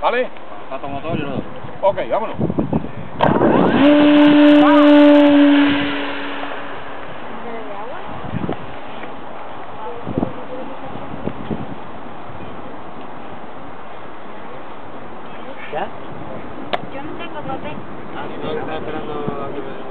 ¿Vale? Pato motor y los. Ok, vámonos. ¿Ya? Yo no tengo papel. Ah, no, está esperando a que me...